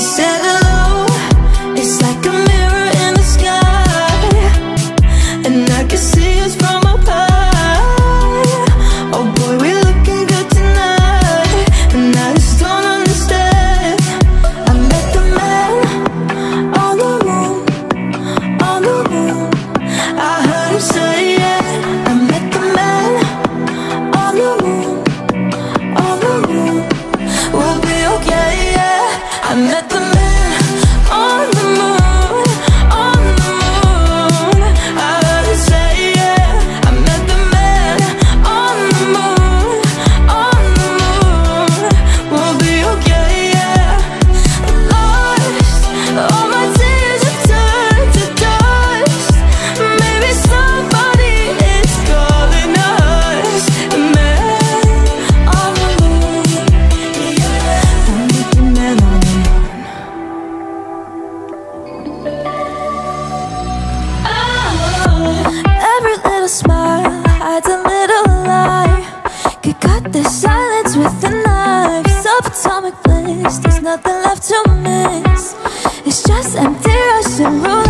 Seven. nothing left to miss. It's just empty ocean rules